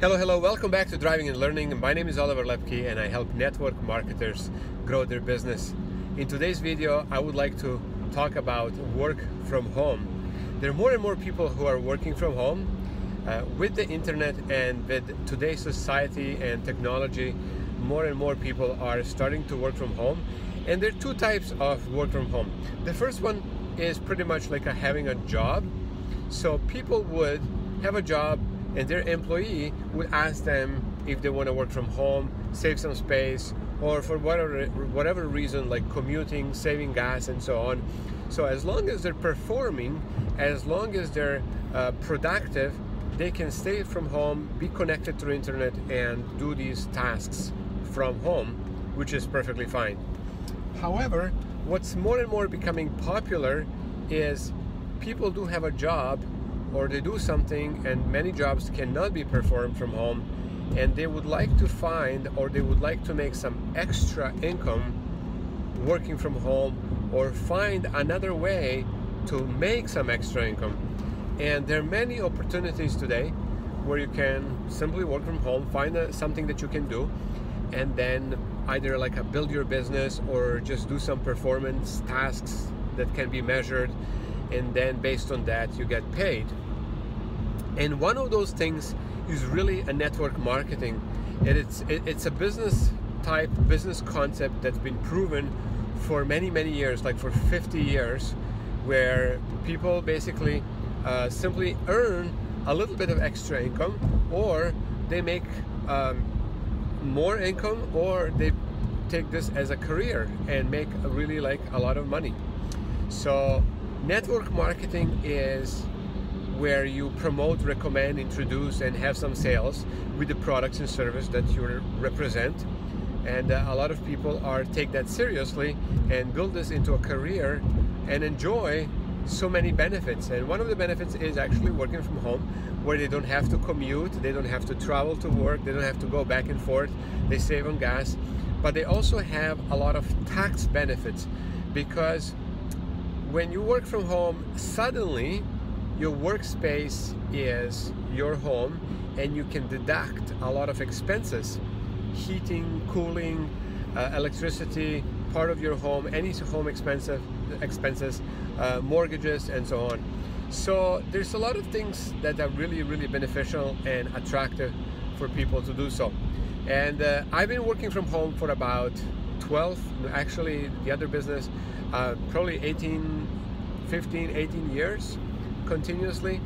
Hello, hello, welcome back to Driving and Learning. My name is Oliver Lepki and I help network marketers grow their business. In today's video, I would like to talk about work from home. There are more and more people who are working from home. Uh, with the internet and with today's society and technology, more and more people are starting to work from home. And there are two types of work from home. The first one is pretty much like a having a job. So people would have a job and their employee would ask them if they want to work from home, save some space, or for whatever whatever reason like commuting, saving gas, and so on. So as long as they're performing, as long as they're uh, productive, they can stay from home, be connected to the internet, and do these tasks from home, which is perfectly fine. However, what's more and more becoming popular is people do have a job or they do something and many jobs cannot be performed from home and they would like to find or they would like to make some extra income working from home or find another way to make some extra income. And there are many opportunities today where you can simply work from home find a, something that you can do and then either like a build your business or just do some performance tasks that can be measured and then based on that you get paid and one of those things is really a network marketing. And it's it's a business type business concept that's been proven for many many years, like for 50 years, where people basically uh, simply earn a little bit of extra income, or they make um, more income, or they take this as a career and make really like a lot of money. So network marketing is where you promote, recommend, introduce, and have some sales with the products and service that you represent. And uh, a lot of people are take that seriously and build this into a career and enjoy so many benefits. And one of the benefits is actually working from home, where they don't have to commute, they don't have to travel to work, they don't have to go back and forth, they save on gas. But they also have a lot of tax benefits because when you work from home, suddenly your workspace is your home and you can deduct a lot of expenses. Heating cooling uh, electricity part of your home any home expensive expenses uh, mortgages and so on. So there's a lot of things that are really really beneficial and attractive for people to do so. And uh, I've been working from home for about 12 actually the other business uh, probably 18 15 18 years continuously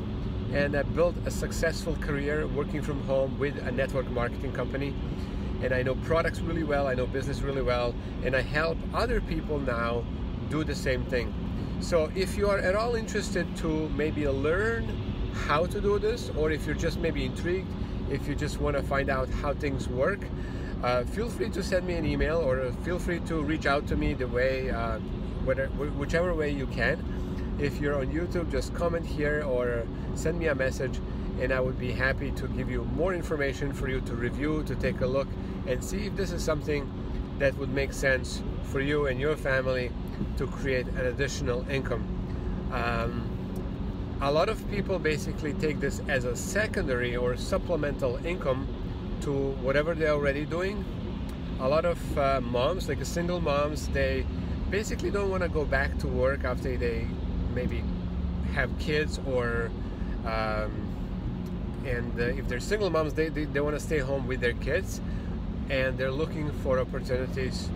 and I built a successful career working from home with a network marketing company. And I know products really well, I know business really well, and I help other people now do the same thing. So if you are at all interested to maybe learn how to do this, or if you're just maybe intrigued, if you just want to find out how things work, uh, feel free to send me an email or feel free to reach out to me the way, uh, whichever way you can. If you're on YouTube, just comment here or send me a message and I would be happy to give you more information for you to review, to take a look and see if this is something that would make sense for you and your family to create an additional income. Um, a lot of people basically take this as a secondary or supplemental income to whatever they're already doing. A lot of uh, moms, like single moms, they basically don't want to go back to work after they maybe have kids or um, and uh, if they're single moms they, they, they want to stay home with their kids and they're looking for opportunities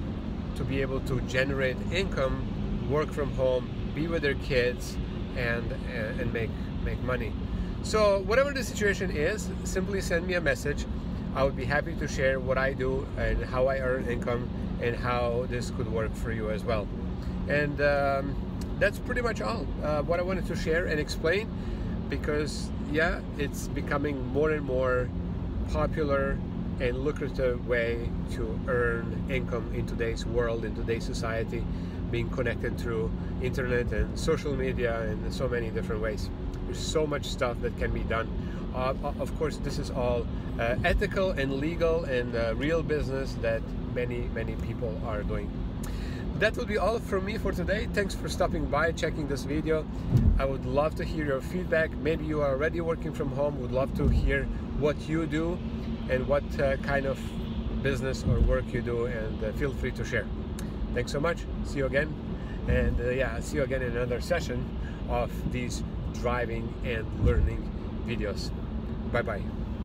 to be able to generate income work from home be with their kids and and make make money. So whatever the situation is simply send me a message. I would be happy to share what I do and how I earn income and how this could work for you as well and um, that's pretty much all uh, what I wanted to share and explain because yeah it's becoming more and more popular and lucrative way to earn income in today's world in today's society being connected through internet and social media and so many different ways. There's so much stuff that can be done. Uh, of course this is all uh, ethical and legal and uh, real business that many many people are doing that will be all from me for today. Thanks for stopping by, checking this video. I would love to hear your feedback. Maybe you are already working from home, would love to hear what you do and what uh, kind of business or work you do and uh, feel free to share. Thanks so much. See you again. And uh, yeah, see you again in another session of these driving and learning videos. Bye bye.